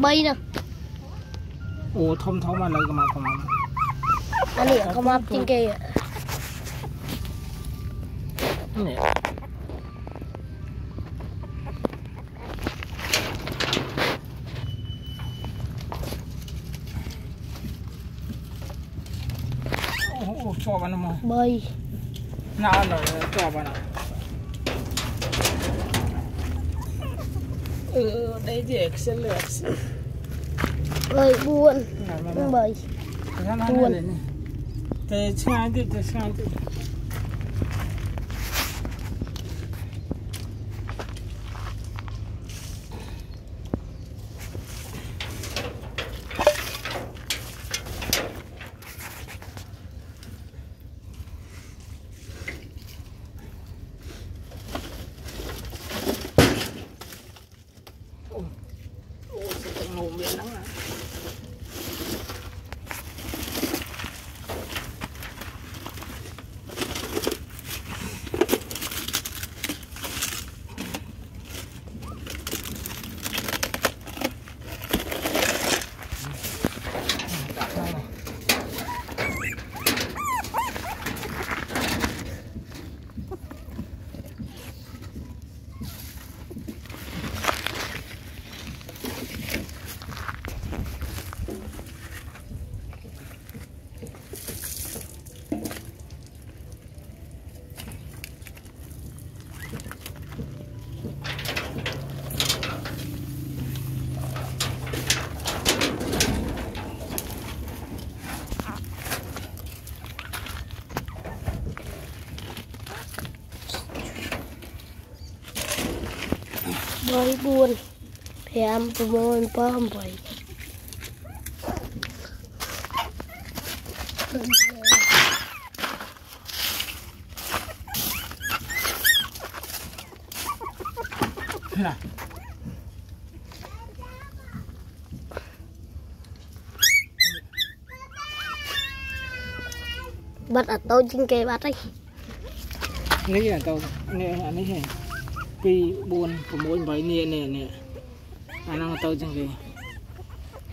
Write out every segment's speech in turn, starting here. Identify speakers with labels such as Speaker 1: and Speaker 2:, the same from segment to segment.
Speaker 1: 3ហ្នឹង
Speaker 2: អូធំធំឥឡូវកំមកកំមក
Speaker 1: អានេះក៏មកជាងគេ
Speaker 2: នេះអូអូជាប់អានោះមក
Speaker 1: 3
Speaker 2: ណានៅជាប់អានោះ អឺដេកជា Excel Excel
Speaker 1: 3 4
Speaker 2: ណាមក
Speaker 1: 3
Speaker 2: ណាណានេះតែឆ្ងាយទៀតតែឆ្ងាយទៀត
Speaker 1: Rồi 4 5 6 7 8
Speaker 2: Thế nào?
Speaker 1: bắt ở tôi trên kề bắt ấy 2 4 6 8
Speaker 2: នេះនេះនេះអាហ្នឹងទៅចឹងគេ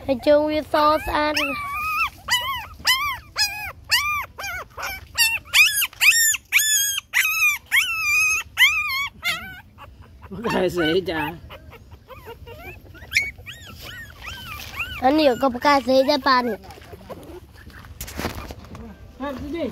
Speaker 2: ហើយជើងវាសស្អាត
Speaker 1: មកហើយស្អី
Speaker 2: ចាអានេះ
Speaker 1: ក៏ប្រកាសស្អី
Speaker 2: ដែរប៉ានេះអត់ទេ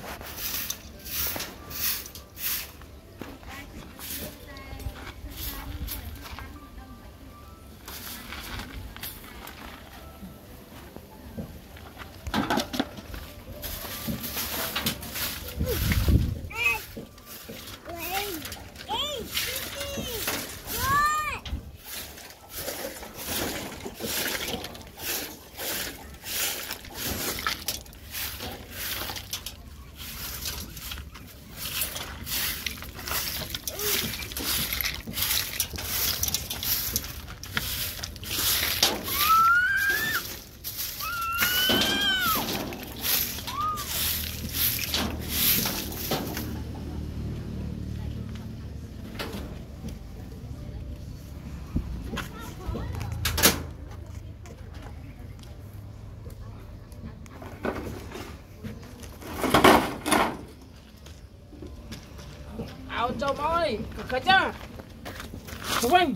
Speaker 2: Áo chồng ơi, khởi chưa? Phụ huynh.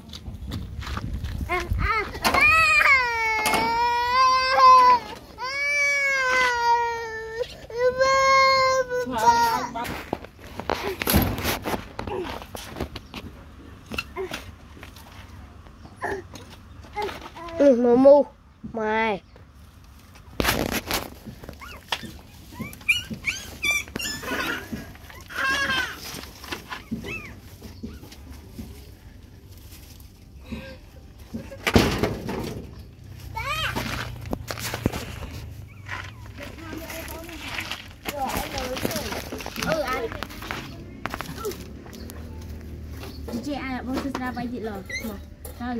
Speaker 1: Ừ, mù mù mày
Speaker 3: Là một.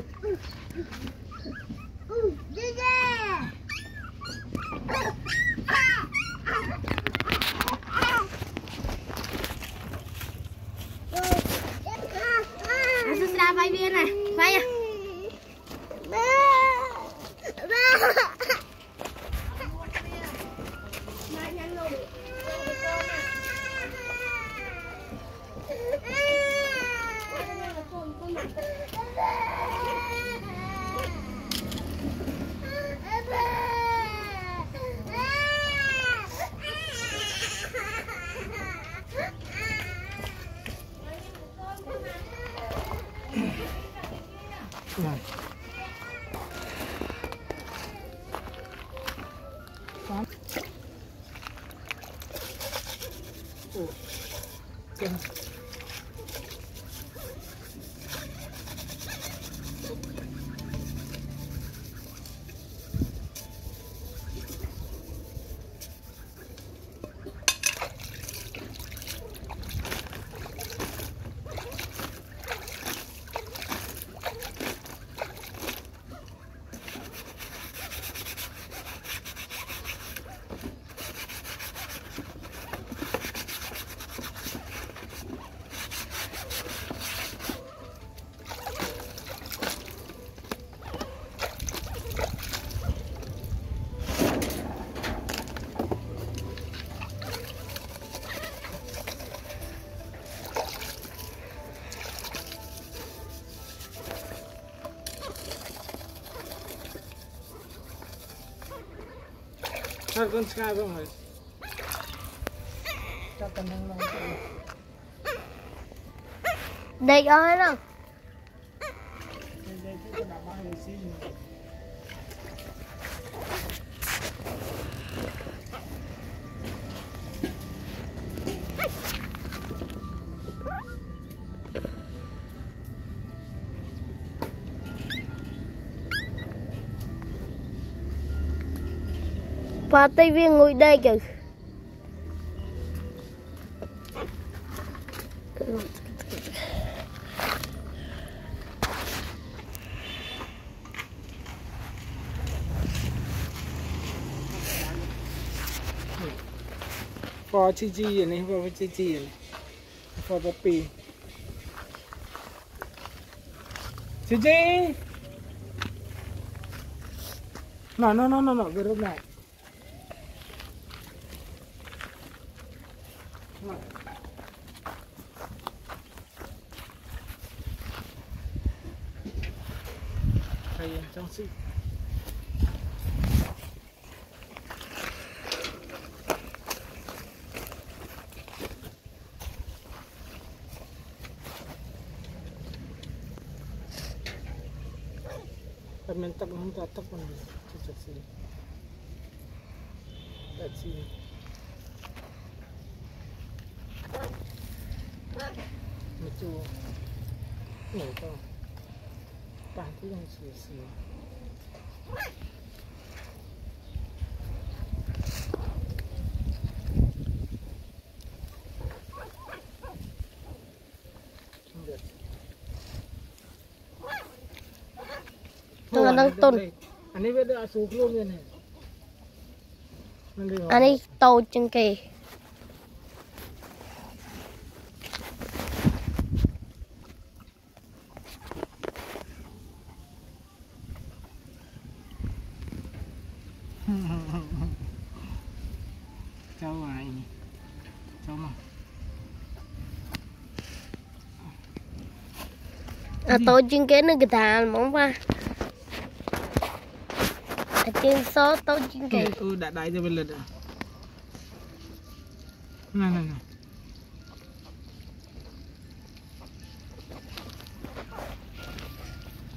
Speaker 3: Này.
Speaker 2: Thôi con Sky không hả?
Speaker 1: Đây
Speaker 2: ơi nào.
Speaker 1: Và tay viên ngồi đây kìa.
Speaker 2: Phò chi chi vậy này, phò chi chi vậy này. Phò bắp bì. Chi chi. No, no, no, no, no, get up now. Pag mentak ng chưa chắc gì đã chi That's chưa. Medyo to. ito? cứ yung susi. Hindi.
Speaker 1: Tengah nang ton.
Speaker 2: Ani beda asuk lu ni. Nanti.
Speaker 1: Anh ấy tàu chân kì.
Speaker 2: Này.
Speaker 1: À tàu chân kì nó cái thà mỏng qua trên số tấu chiến kỳ.
Speaker 2: Ừ đã đại cho bên lượt à này này này.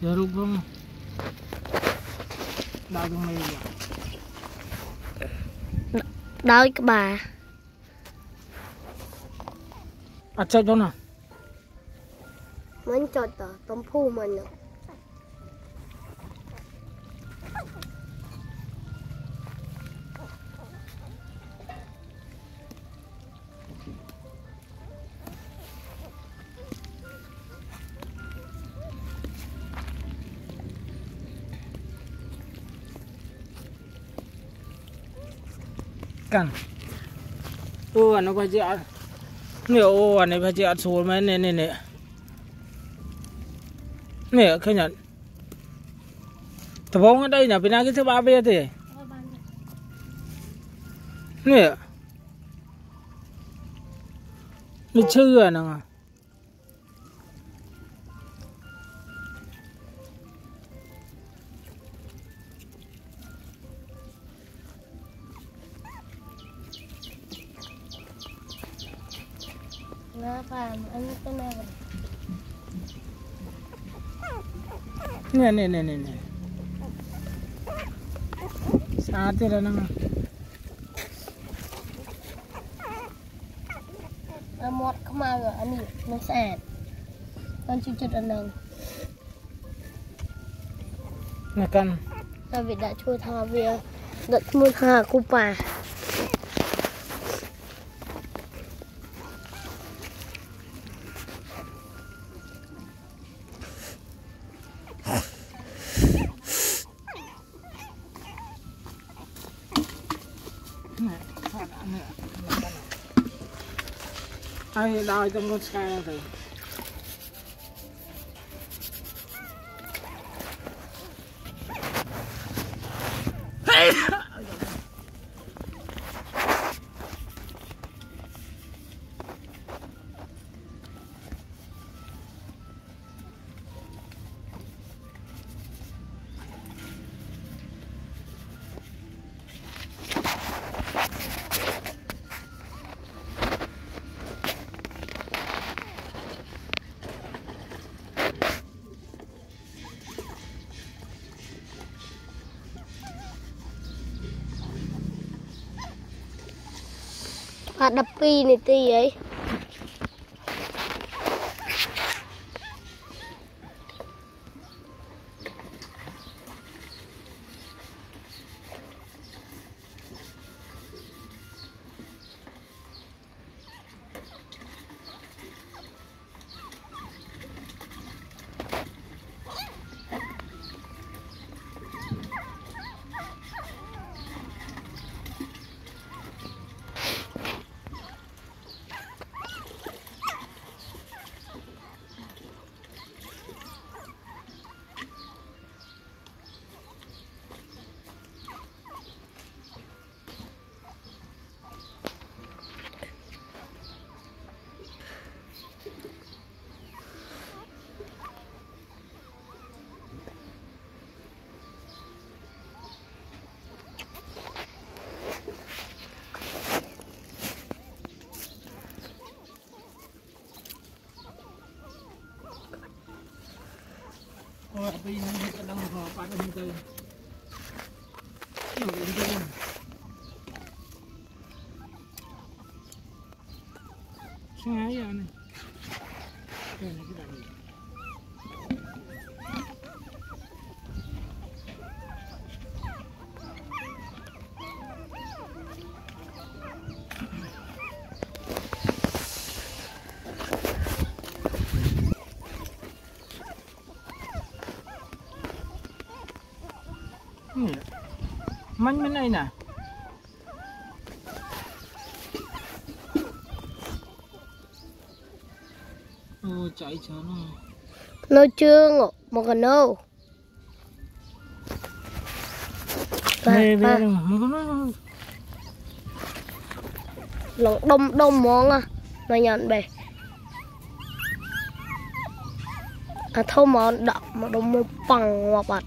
Speaker 2: Giờ rút không đại trong này rồi.
Speaker 1: Đau các bà.
Speaker 2: À chơi chỗ nào?
Speaker 1: Mình chơi tờ tôm phu mình nữa
Speaker 2: kan. Ô nó phải chịu nè ô anh này phải chịu số mấy nè nè nè. Nè khai nhận tập bóng ở đây là bên cái thứ ba bây thì. Nè. Mình chưa à
Speaker 1: ណាប៉ាអញទៅណាវិញ
Speaker 2: nè nè nè nè nè sao thế đó nó
Speaker 1: អាមាត់ខ្មៅអានេះនឹងស្អាតបា
Speaker 2: Ai đòi trong con sky đập pi
Speaker 1: này đập vậy này tí ấy
Speaker 2: Ôi, bây giờ nó đang hò phát âm từ Manh bên này nè. Ô chạy cho nó.
Speaker 1: Nó chưa ngộ Một cái nô. Ba,
Speaker 2: Về về
Speaker 1: Lòng đông đông món à. Nó nhận bề À thâu món đậm mà đông mô bằng hoặc bạch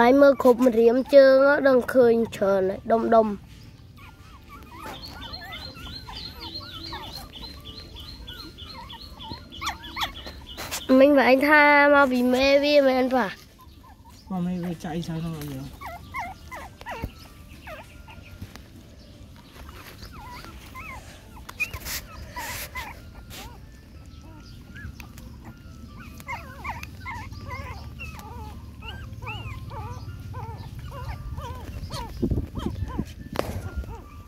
Speaker 1: Phải mơ khục mà riêng chương á, đang khơi chờ này, đông đông. Mình phải anh tha mà bị mê vi mà anh phải.
Speaker 2: Mà mày về chạy sao nó vậy